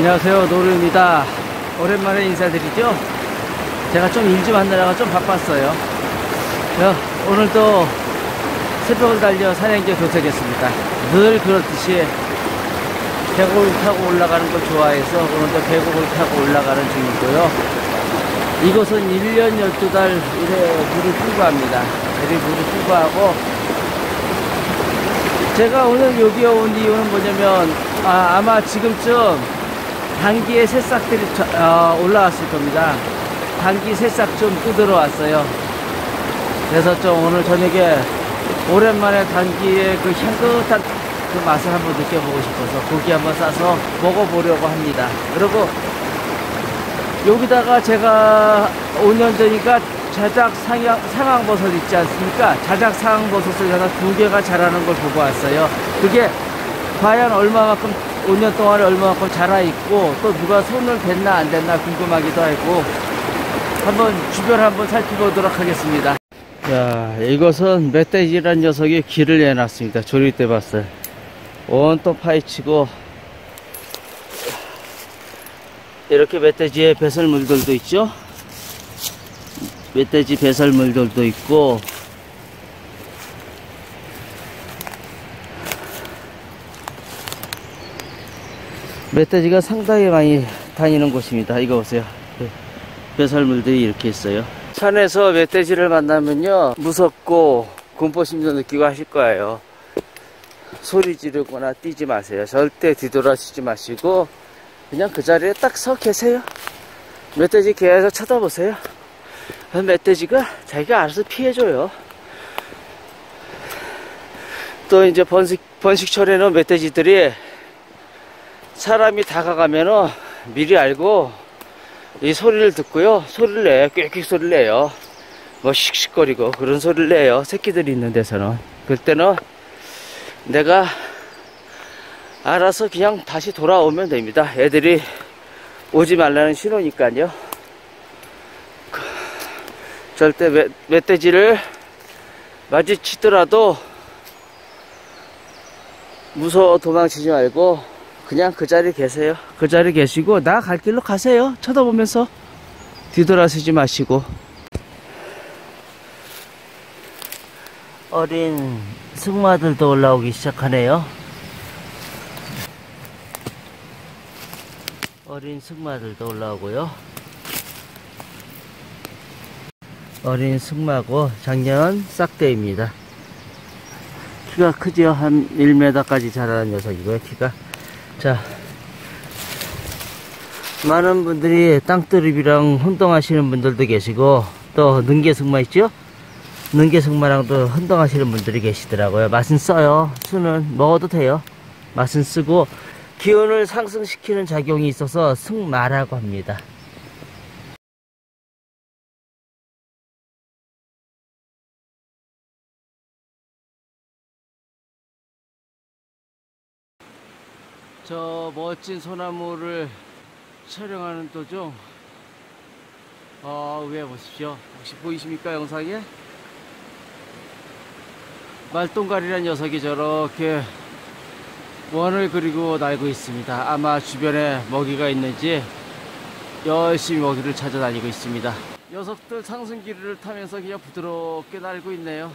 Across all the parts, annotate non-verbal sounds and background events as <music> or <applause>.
안녕하세요 노루입니다. 오랜만에 인사드리죠? 제가 좀 일 좀 하느라가 좀 바빴어요. 자, 오늘도 새벽을 달려 산행지에 도착했습니다. 늘 그렇듯이 계곡을 타고 올라가는 걸 좋아해서 오늘도 계곡을 타고 올라가는 중이고요. 이곳은 1년 12달 이래 물이 풍부합니다. 이리 물이 풍부하고 제가 오늘 여기 온 이유는 뭐냐면 아, 아마 지금쯤 단기에 새싹들이 어, 올라왔을 겁니다. 단기 새싹 좀 뜯으러 왔어요. 그래서 좀 오늘 저녁에 오랜만에 단기의 그 향긋한 그 맛을 한번 느껴보고 싶어서 고기 한번 싸서 먹어보려고 합니다. 그리고 여기다가 제가 5년 전이니까 자작 상향, 상황버섯 있지 않습니까? 자작 상황버섯을 하나 두 개가 자라는 걸 보고 왔어요. 그게 과연 얼마만큼 5년 동안에 얼마만큼 자라있고 또 누가 손을 댔나 안 댔나 궁금하기도 하고 한번 주변 한번 살펴보도록 하겠습니다. 자 이것은 멧돼지란 녀석이 길을 내놨습니다. 조립대 봤어요. 온통 파헤치고 이렇게 멧돼지의 배설물들도 있죠? 멧돼지 배설물들도 있고 멧돼지가 상당히 많이 다니는 곳입니다. 이거 보세요. 네. 배설물들이 이렇게 있어요. 산에서 멧돼지를 만나면요. 무섭고 공포심도 느끼고 하실 거예요. 소리 지르거나 뛰지 마세요. 절대 뒤돌아서지 마시고 그냥 그 자리에 딱 서 계세요. 멧돼지 계속 쳐다보세요. 멧돼지가 자기가 알아서 피해줘요. 또 이제 번식, 번식철에는 멧돼지들이 사람이 다가가면은 미리 알고 이 소리를 듣고요. 소리를 내요. 꽥꽥 소리를 내요. 뭐 씩씩거리고 그런 소리를 내요. 새끼들이 있는 데서는. 그때는 내가 알아서 그냥 다시 돌아오면 됩니다. 애들이 오지 말라는 신호니까요. 절대 멧, 멧돼지를 마주치더라도 무서워 도망치지 말고 그냥 그 자리에 계세요. 그 자리에 계시고 나 갈 길로 가세요. 쳐다보면서 뒤돌아서지 마시고 어린 승마들도 올라오기 시작하네요. 어린 승마들도 올라오고요. 어린 승마고 작년 싹대입니다. 키가 크지요? 한 1m까지 자라는 녀석이고요. 키가 자 많은 분들이 땅두릅이랑 혼동하시는 분들도 계시고 또 능계승마 있죠? 능계승마랑도 혼동하시는 분들이 계시더라고요. 맛은 써요. 수는 먹어도 돼요. 맛은 쓰고 기운을 상승시키는 작용이 있어서 승마라고 합니다 저 멋진 소나무를 촬영하는 도중 어, 위에 보십시오. 혹시 보이십니까 영상에? 말똥가리란 녀석이 저렇게 원을 그리고 날고 있습니다. 아마 주변에 먹이가 있는지 열심히 먹이를 찾아다니고 있습니다. 녀석들 상승기를 타면서 그냥 부드럽게 날고 있네요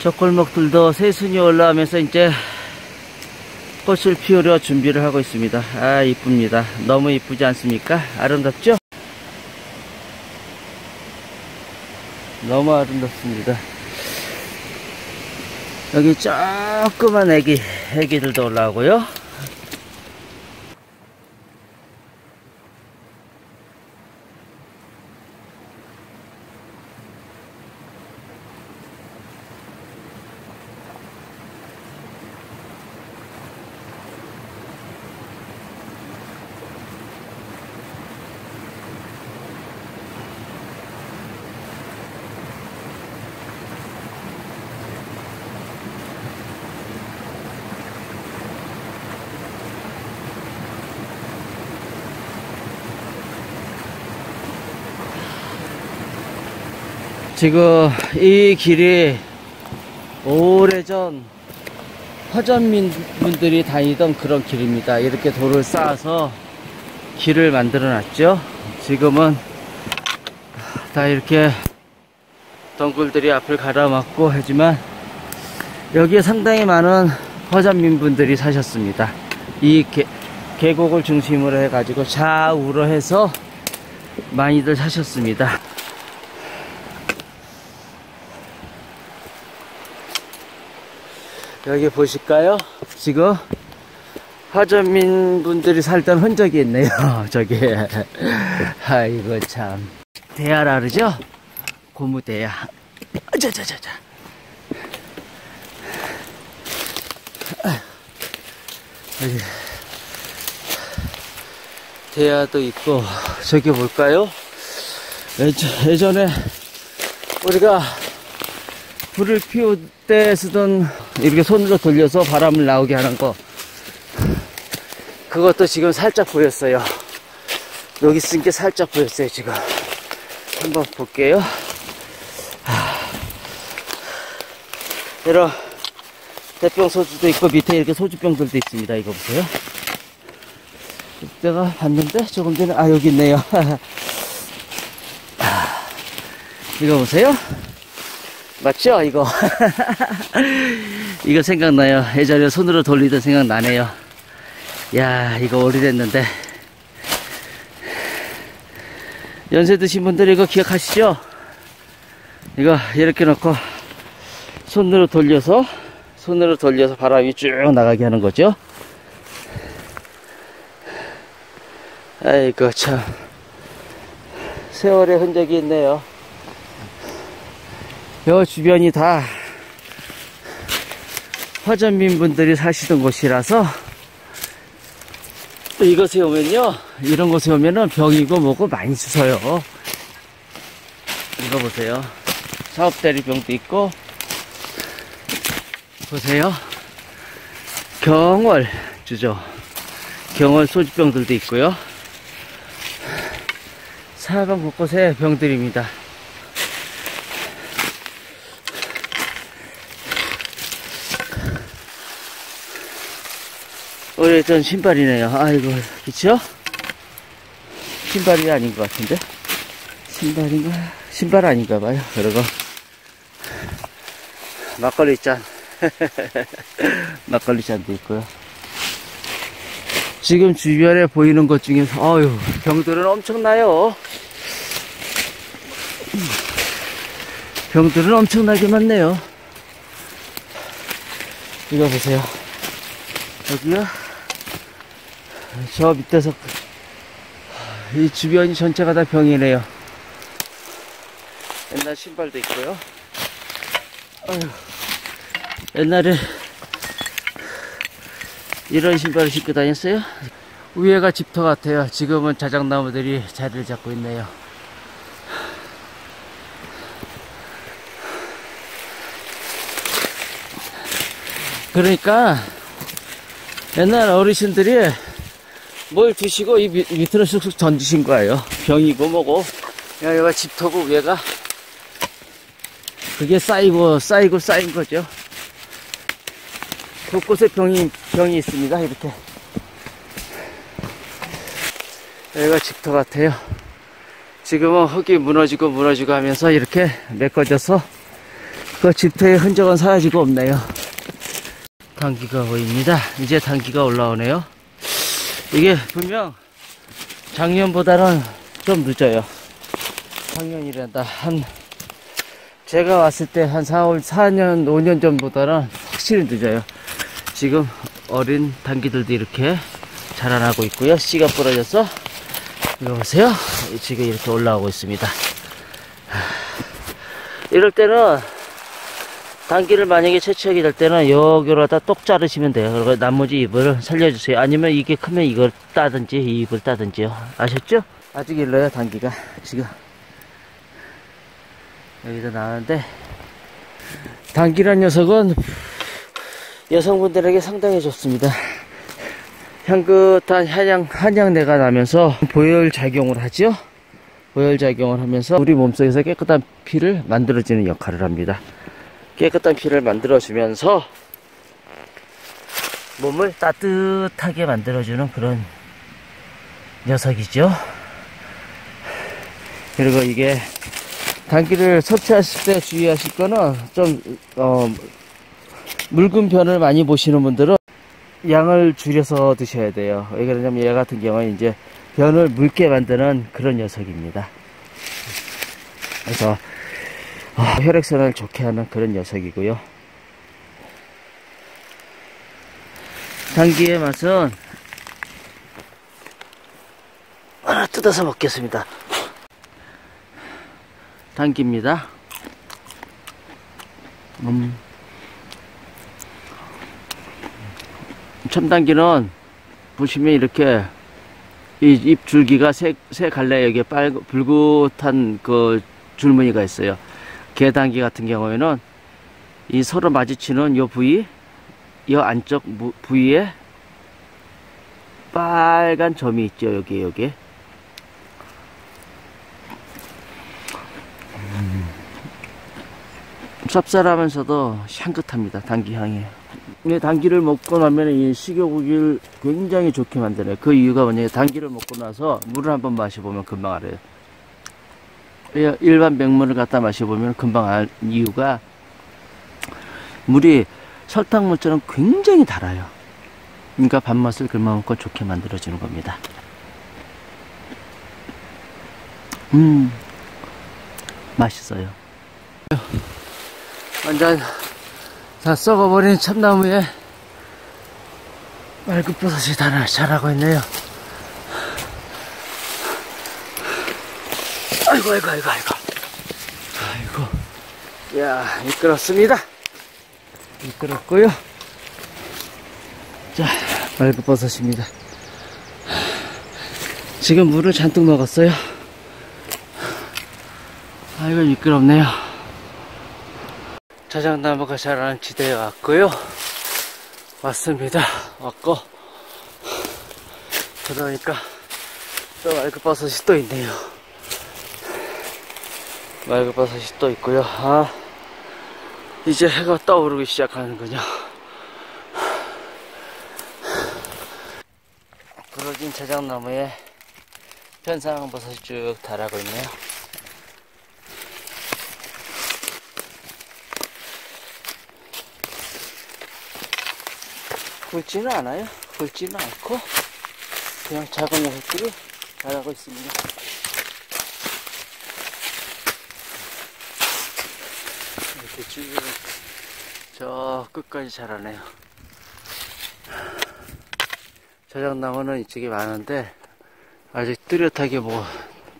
저 골목들도 새순이 올라오면서 이제 꽃을 피우려 준비를 하고 있습니다. 아 이쁩니다. 너무 이쁘지 않습니까? 아름답죠? 너무 아름답습니다. 여기 조그만 애기, 애기들도 올라오고요. 지금 이 길이 오래전 화전민 분들이 다니던 그런 길입니다. 이렇게 돌을 쌓아서 길을 만들어 놨죠. 지금은 다 이렇게 덩굴들이 앞을 가로막고 하지만 여기에 상당히 많은 화전민 분들이 사셨습니다. 이 계, 계곡을 중심으로 해가지고 좌우로 해서 많이들 사셨습니다. 여기 보실까요? 지금 화전민 분들이 살던 흔적이 있네요. <laughs> 저게. 아이고, 참. 대야라 그러죠? 고무대야. 자자자자. 여기. 대야도 있고, 저기 볼까요? 예전, 예전에 우리가 불을 피울 때 쓰던 이렇게 손으로 돌려서 바람을 나오게 하는 거. 그것도 지금 살짝 보였어요. 여기 쓴 게 살짝 보였어요 지금. 한번 볼게요. 이런 대병 소주도 있고 밑에 이렇게 소주병들도 있습니다 이거 보세요. 내가 봤는데 조금 전에 아 여기 있네요. <laughs> 이거 보세요 맞죠 이거? <laughs> 이거 생각나요? 예전에 손으로 돌리던 생각나네요. 야 이거 오래됐는데. 연세 드신 분들 이거 기억하시죠? 이거 이렇게 놓고 손으로 돌려서 손으로 돌려서 바람이 쭉 나가게 하는 거죠? 아이고 참. 세월의 흔적이 있네요 여 주변이 다 화전민 분들이 사시던 곳이라서 또 이것에 오면요. 이런 곳에 오면은 병이고 뭐고 많이 주서요. 이거 보세요. 사업대리병도 있고. 보세요. 경월 주죠. 경월 소주병들도 있고요. 사방 곳곳에 병들입니다 오래전 신발이네요. 아이고, 그쵸? 신발이 아닌 것 같은데? 신발인가? 신발 아닌가 봐요. 그러고. 막걸리 잔. <laughs> 막걸리 잔도 있고요. 지금 주변에 보이는 것 중에서, 어유 병들은 엄청나요. 병들은 엄청나게 많네요. 이거 보세요. 여기요. 저 밑에서 이 주변이 전체가 다 병이네요. 옛날 신발도 있고요. 어휴, 옛날에 이런 신발을 신고 다녔어요. 위에가 집터 같아요. 지금은 자작나무들이 자리를 잡고 있네요. 그러니까 옛날 어르신들이 뭘 드시고 이 밑, 밑으로 쑥쑥 던지신 거예요. 병이고 뭐고. 야, 여기가 집터고 위에가 그게 쌓이고 쌓이고 쌓인 거죠. 곳곳에 병이 병이 있습니다. 이렇게 여기가 집터 같아요. 지금은 흙이 무너지고 무너지고 하면서 이렇게 메꿔져서 그 집터의 흔적은 사라지고 없네요. 단기가 보입니다. 이제 단기가 올라오네요. 이게 분명 작년보다는 좀 늦어요. 작년이란다. 한, 제가 왔을 때 한 4월, 4년, 5년 전보다는 확실히 늦어요. 지금 어린 단기들도 이렇게 자라나고 있고요. 씨가 부러져서, 이거 보세요. 지금 이렇게 올라오고 있습니다. 이럴 때는 단기를 만약에 채취하게 될 때는 여기로다 똑 자르시면 돼요. 그리고 나머지 잎을 살려주세요. 아니면 이게 크면 이걸 따든지 이 잎을 따든지요. 아셨죠? 아직 일러요 단기가 지금 여기도 나왔는데 단기란 녀석은 여성분들에게 상당히 좋습니다. 향긋한 한양, 한양내가 나면서 보혈 작용을 하죠. 보혈 작용을 하면서 우리 몸속에서 깨끗한 피를 만들어주는 역할을 합니다. 깨끗한 피를 만들어주면서 몸을 따뜻하게 만들어주는 그런 녀석이죠. 그리고 이게 당귀를 섭취하실 때 주의하실 거는 좀, 어, 묽은 변을 많이 보시는 분들은 양을 줄여서 드셔야 돼요. 왜 그러냐면 얘 같은 경우는 이제 변을 묽게 만드는 그런 녀석입니다. 그래서 어, 혈액순환을 좋게 하는 그런 녀석이고요. 당귀의 맛은 하나 뜯어서 먹겠습니다. 당귀입니다. 음. 첨단기는 보시면 이렇게 이 잎 줄기가 세, 세 갈래 여기에 빨 붉은 그 줄무늬가 있어요. 개단기 같은 경우에는 이 서로 마주치는 요 부위, 이 안쪽 부위에 빨간 점이 있죠. 여기 여기. 음. 쌉쌀하면서도 향긋합니다. 당기 향이. 네, 당기를 먹고 나면 이 식욕을 굉장히 좋게 만드네요. 그 이유가 뭐냐면 당기를 먹고 나서 물을 한번 마셔보면 금방 알아요. 일반 맹물을 갖다 마셔보면 금방 알 이유가 물이 설탕물처럼 굉장히 달아요. 그러니까 밥맛을 그만큼 좋게 만들어주는 겁니다. 음, 맛있어요. 완전 다 썩어버린 참나무에 말급버섯이 다 자라고 있네요. 아이고, 아이고, 아이고, 아이고. 아이고. 야, 미끄럽습니다. 미끄럽고요. 자, 말급버섯입니다. 지금 물을 잔뜩 먹었어요. 아이고, 미끄럽네요. 자작나무가 자라는 지대에 왔고요. 왔습니다. 왔고 그러니까 또 말그버섯이 또 있네요. 말그버섯이 또 있고요. 아 이제 해가 떠오르기 시작하는군요. 부러진 자작나무에 편상버섯이 쭉 달하고 있네요. 굵지는 않아요. 굵지는 않고 그냥 작은 녀석들이 자라고 있습니다. 이렇게 쭉저 끝까지 자라네요. 저장나무는 이쪽에 많은데 아직 뚜렷하게 뭐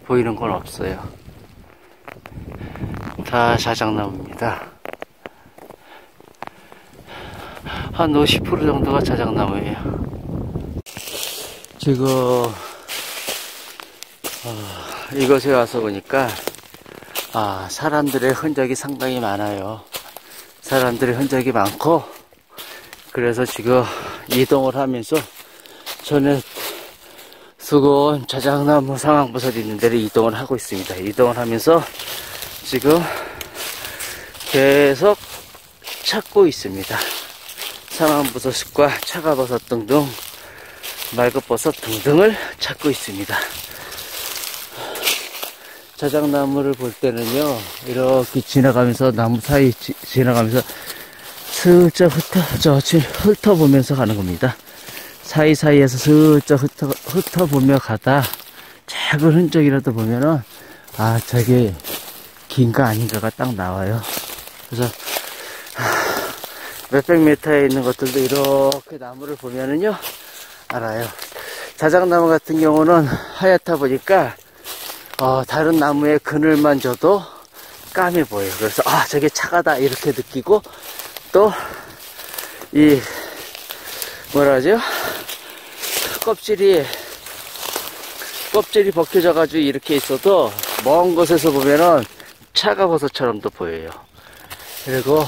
보이는 건 없어요. 다 자작나무입니다. 한 50% 정도가 자작나무예요. 지금 어, 이곳에 와서 보니까 아, 사람들의 흔적이 상당히 많아요. 사람들의 흔적이 많고 그래서 지금 이동을 하면서 전에 수고온 자작나무 상황버섯 있는 데를 이동을 하고 있습니다. 이동을 하면서 지금 계속 찾고 있습니다. 상황버섯과 차가버섯 등등 말급버섯 등등을 찾고 있습니다. 자작나무를 볼 때는요 이렇게 지나가면서 나무 사이 지, 지나가면서 슬쩍 훑어 저 훑어보면서 가는 겁니다. 사이사이에서 슬쩍 훑어, 훑어보며 가다 작은 흔적이라도 보면은 아 저게 긴가 아닌가가 딱 나와요. 그래서 몇백 미터에 있는 것들도 이렇게 나무를 보면은요 알아요 자작나무 같은 경우는 하얗다 보니까 어, 다른 나무의 그늘만 줘도 까매 보여요 그래서 아 저게 차가다 이렇게 느끼고 또 이 뭐라 하죠 껍질이 껍질이 벗겨져 가지고 이렇게 있어도 먼 곳에서 보면은 차가 버섯처럼도 보여요 그리고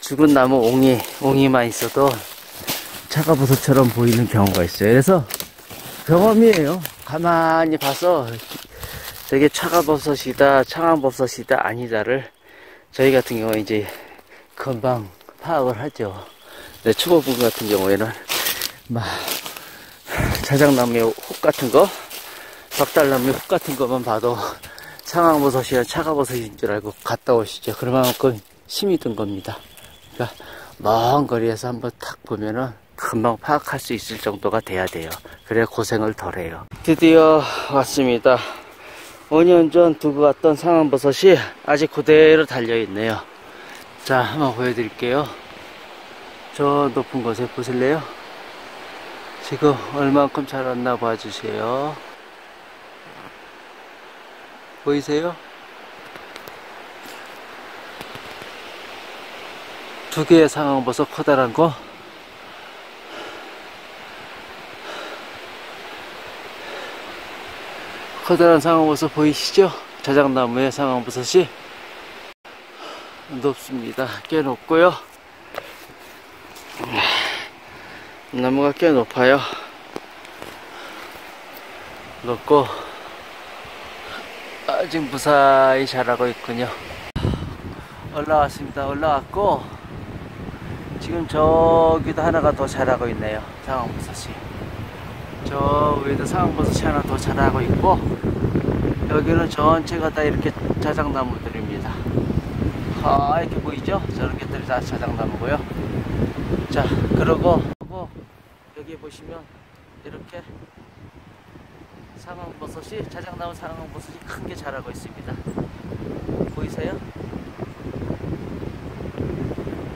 죽은 나무 옹이, 옹이만 있어도 차가 버섯처럼 보이는 경우가 있어요. 그래서 경험이에요. 가만히 봐서 되게 차가버섯이다, 창한버섯이다, 아니다를 저희 같은 경우에 이제 금방 파악을 하죠. 네, 초보 분 같은 경우에는 막 자작나무의 혹 같은 거, 박달나무의 혹 같은 것만 봐도 상황버섯이나 차가버섯인 줄 알고 갔다 오시죠. 그만큼 힘이 든 겁니다. 그러니까 먼 거리에서 한번 탁 보면은 금방 파악할 수 있을 정도가 돼야 돼요. 그래야 고생을 덜 해요. 드디어 왔습니다. 5년 전 두고 왔던 상황버섯이 아직 그대로 달려있네요. 자, 한번 보여드릴게요. 저 높은 곳에 보실래요? 지금 얼만큼 자랐나 봐주세요. 보이세요? 두 개의 상황버섯 커다란 거 커다란 상황버섯 보이시죠? 자작나무의 상황버섯이 높습니다. 꽤 높고요. 나무가 꽤 높아요. 높고 아직 무사히 자라고 있군요. 올라왔습니다. 올라왔고 지금 저기도 하나가 더 자라고 있네요. 상황버섯이. 저 위에도 상황버섯이 하나 더 자라고 있고 여기는 전체가 다 이렇게 자작나무들입니다. 아 이렇게 보이죠? 저런 것들이 다 자작나무고요. 자 그러고 여기 보시면 이렇게 상황버섯이 자작나무 상황버섯이 큰게 자라고 있습니다. 보이세요?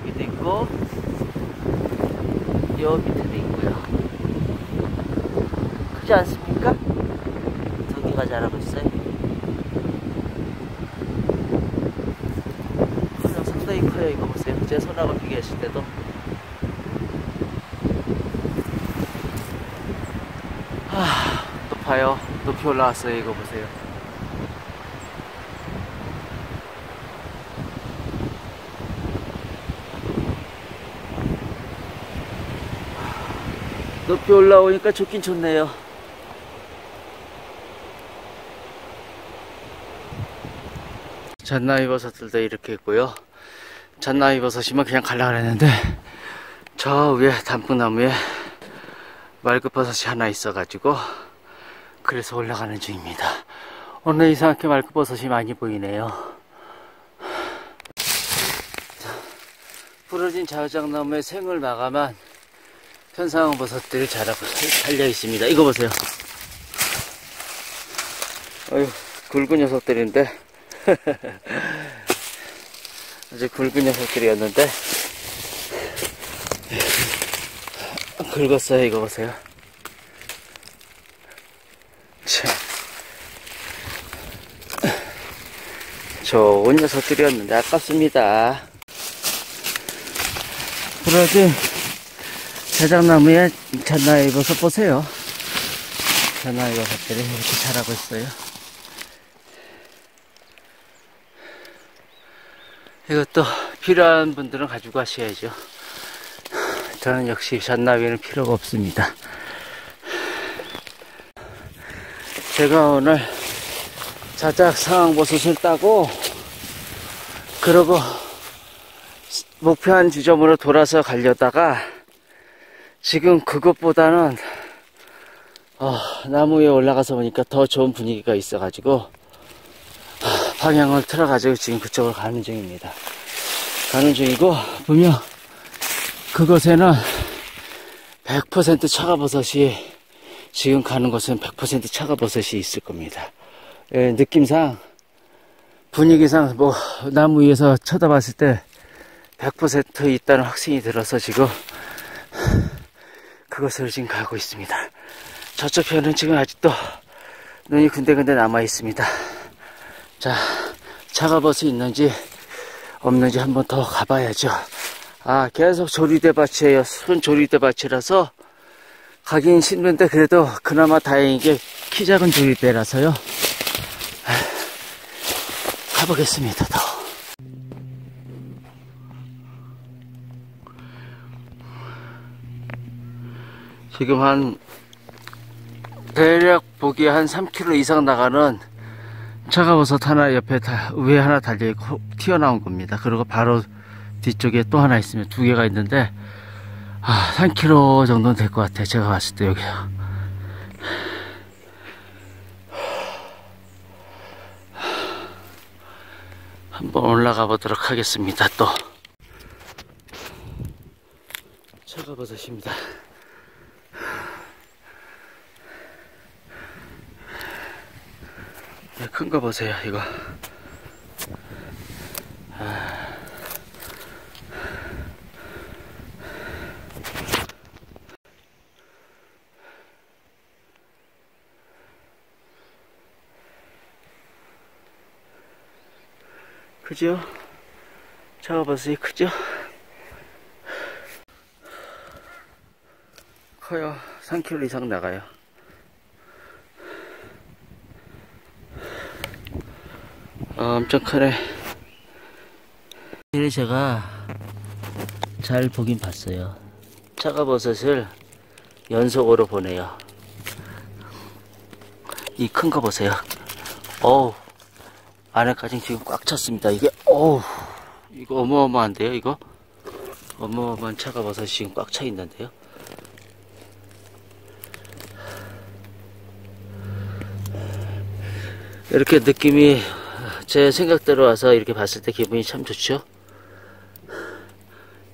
여기도 있고 여 밑에도 있고요. 크지 않습니까? 두 개가 자라고 있어요. 그냥 상당히 커요. 이거 보세요. 제 손하고 비교했을 때도 하, 높아요. 높이 올라왔어요. 이거 보세요. 높이 올라오니까 좋긴 좋네요. 잣나이 버섯들도 이렇게 있고요. 잣나이 버섯이면 그냥 갈라 그랬는데 저 위에 단풍나무에 말급버섯이 하나 있어가지고 그래서 올라가는 중입니다. 오늘 이상하게 말급버섯이 많이 보이네요. 부러진 자작나무에 생을 마감한 현상황 버섯들이 자라고 달려 있습니다. 이거 보세요. 어휴, 굵은 녀석들인데. <laughs> 아주 굵은 녀석들이었는데. 긁었어요. 이거 보세요. 참. 좋은 녀석들이었는데 아깝습니다. 부러진 자작나무에 잣나이 버섯 보세요. 잣나이 버섯들이 이렇게 자라고 있어요. 이것도 필요한 분들은 가지고 가셔야죠. 저는 역시 잣나위는 필요가 없습니다. 제가 오늘 자작 상황버섯을 따고 그러고 목표한 지점으로 돌아서 가려다가 지금 그것보다는 어, 나무 위에 올라가서 보니까 더 좋은 분위기가 있어가지고 어, 방향을 틀어가지고 지금 그쪽으로 가는 중입니다. 가는 중이고 보면 그곳에는 100% 차가버섯이 지금 가는 곳은 100% 차가버섯이 있을 겁니다. 예, 느낌상 분위기상 뭐 나무 위에서 쳐다봤을 때 100% 있다는 확신이 들어서 지금 그것을 지금 가고 있습니다. 저쪽 편은 지금 아직도 눈이 군데군데 남아 있습니다. 자, 차가버섯 있는지 없는지 한번 더 가봐야죠. 아, 계속 조리대 밭이에요. 순 조리대 밭이라서 가긴 힘든데 그래도 그나마 다행이게 키 작은 조리대라서요. 가보겠습니다. 더. 지금 한 대략 보기에 한 3km 이상 나가는 차가버섯 하나 옆에 다, 위에 하나 달려있고 튀어나온 겁니다. 그리고 바로 뒤쪽에 또 하나 있으면 두 개가 있는데 아, 3km 정도는 될 것 같아요. 제가 봤을 때 여기요. 한번 올라가 보도록 하겠습니다. 또. 차가버섯입니다. 큰 거 보세요, 이거. 아. 크죠? 잡아봤어요, 크죠? 커요. 3kg 이상 나가요. 엄청 크네. 제가 잘 보긴 봤어요. 차가버섯을 연속으로 보내요. 이 큰 거 보세요. 어우, 안에까지 지금 꽉 찼습니다. 이게, 어우, 이거 어마어마한데요, 이거? 어마어마한 차가버섯이 지금 꽉 차 있는데요. 이렇게 느낌이 제 생각대로 와서 이렇게 봤을 때 기분이 참 좋죠.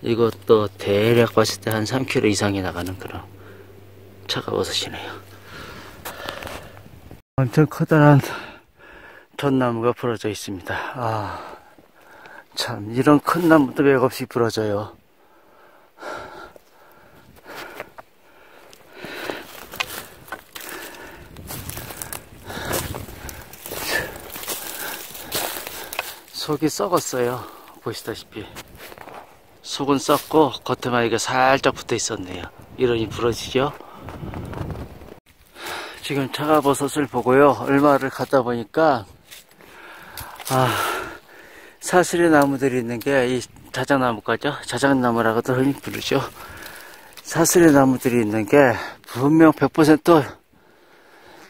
이것도 대략 봤을 때 한 3km 이상이 나가는 그런 차가워서시네요. 엄청 커다란 전나무가 부러져 있습니다. 아, 참, 이런 큰 나무도 맥없이 부러져요. 속이 썩었어요. 보시다시피. 속은 썩고 겉에만 이게 살짝 붙어 있었네요. 이러니 부러지죠? 지금 차가버섯을 보고요. 얼마를 갖다 보니까, 아, 사슬의 나무들이 있는 게 이 자작나무가죠? 자작나무라고도 흔히 부르죠. 사슬의 나무들이 있는 게 분명 100%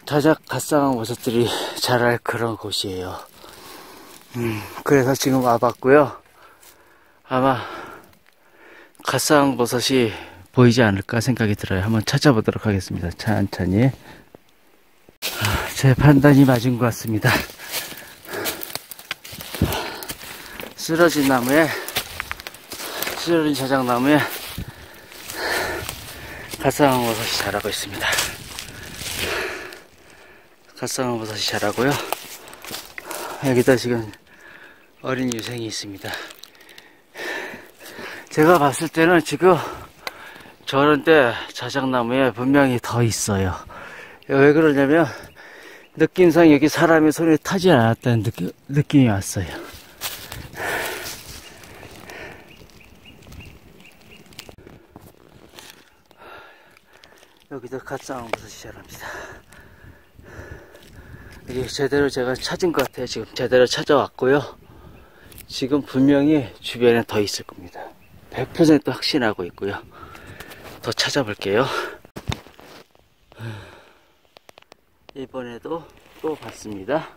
자작 갓상한 버섯들이 자랄 그런 곳이에요. 음, 그래서 지금 와봤고요. 아마 갓상 버섯이 보이지 않을까 생각이 들어요. 한번 찾아보도록 하겠습니다. 천천히. 아, 제 판단이 맞은 것 같습니다. 쓰러진 나무에, 쓰러진 자작나무에 갓상 버섯이 자라고 있습니다. 갓상 버섯이 자라고요. 여기다 지금 어린 유생이 있습니다. 제가 봤을 때는 지금 저런 때 자작나무에 분명히 더 있어요. 왜 그러냐면 느낌상 여기 사람의 손에 타지 않았다는 느낌, 느낌이 왔어요. 여기도 버섯이 자랍니다. 이게 제대로 제가 찾은 것 같아요. 지금 제대로 찾아왔고요. 지금 분명히 주변에 더 있을 겁니다. 100% 확신하고 있고요. 더 찾아볼게요. 이번에도 또 봤습니다.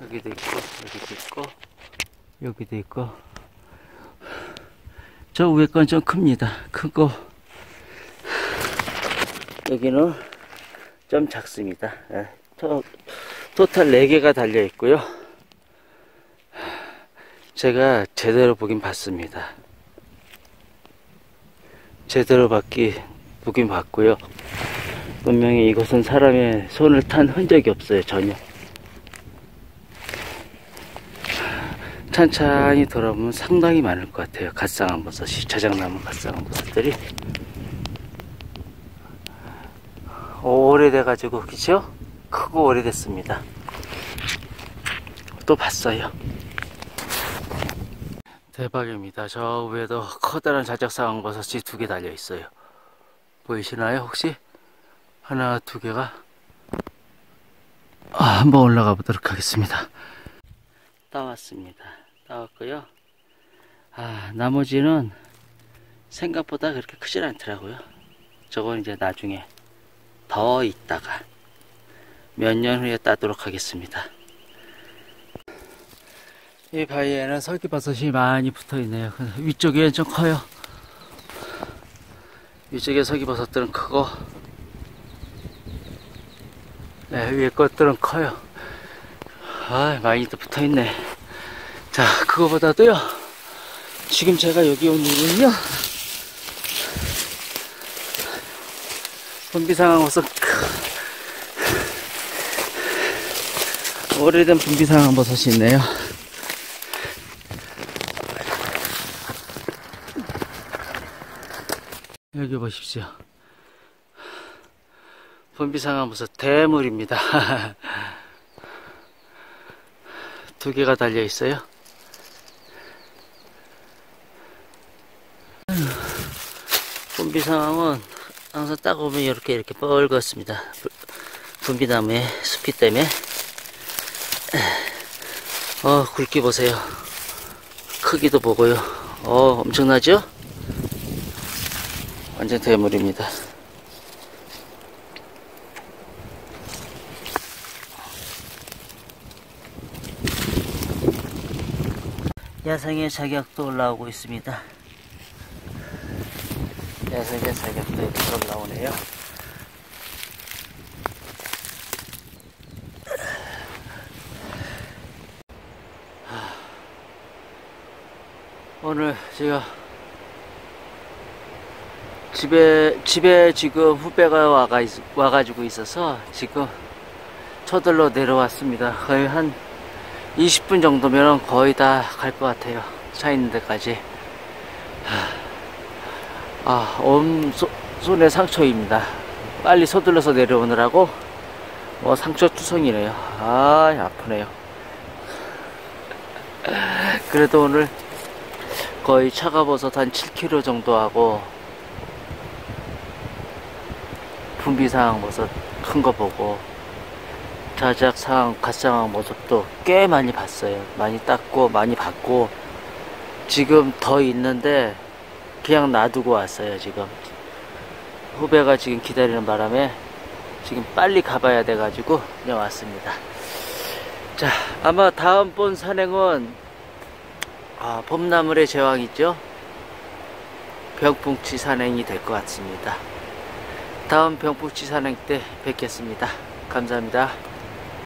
여기도 있고, 여기도 있고, 여기도 있고. 저 위에 건 좀 큽니다. 크고, 여기는 좀 작습니다. 네. 토탈 4개가 달려 있고요. 제가 제대로 보긴 봤습니다. 제대로 봤기, 보긴 봤고요. 분명히 이것은 사람의 손을 탄 흔적이 없어요, 전혀. 찬찬히 돌아보면 상당히 많을 것 같아요. 갓상한 버섯이, 자작나무 갓상한 버섯들이. 오래돼가지고, 그쵸? 크고 오래됐습니다. 또 봤어요. 대박입니다. 저 위에도 커다란 자작상황버섯이 두 개 달려 있어요. 보이시나요? 혹시? 하나, 두 개가? 아, 한번 올라가 보도록 하겠습니다. 따왔습니다. 따왔고요. 아, 나머지는 생각보다 그렇게 크질 않더라고요. 저건 이제 나중에 더 있다가 몇 년 후에 따도록 하겠습니다. 이 바위에는 설기버섯이 많이 붙어 있네요. 위쪽에 좀 커요. 위쪽에 서기버섯들은 크고 네, 위에 것들은 커요. 아, 많이 또 붙어 있네. 자, 그거보다도요. 지금 제가 여기 온 이유는요. 분비상황 버섯 오래된 분비상황 버섯이 있네요. 여기 보십시오. 분비상황버섯 대물입니다. <laughs> 두 개가 달려 있어요. 분비 상황은 항상 딱 보면 이렇게 이렇게 뻘겋습니다. 분비나무의 숲이 때문에 어 굵기 보세요. 크기도 보고요. 어 엄청나죠? 완전 대물입니다. 야생의 자격도 올라오고 있습니다. 야생의 자격도 이렇게 올라오네요. 오늘 제가 집에 집에 지금 후배가 와가 있, 와가지고 있어서 지금 저들로 내려왔습니다. 거의 한 20분 정도면 거의 다 갈 것 같아요. 차 있는 데까지. 아, 온 소, 손에 상처입니다. 빨리 서둘러서 내려오느라고 뭐 상처 투성이네요. 아, 아프네요. <laughs> 그래도 오늘 거의 차가버섯 한 7kg 정도 하고 분비상황 버섯 큰거 보고 자작 상황, 갓 상황 모습도 꽤 많이 봤어요. 많이 땄고, 많이 봤고, 지금 더 있는데, 그냥 놔두고 왔어요, 지금. 후배가 지금 기다리는 바람에, 지금 빨리 가봐야 돼가지고, 그냥 왔습니다. 자, 아마 다음번 산행은, 아, 봄나물의 제왕 있죠? 병풍치 산행이 될 것 같습니다. 다음 병풍치 산행 때 뵙겠습니다. 감사합니다.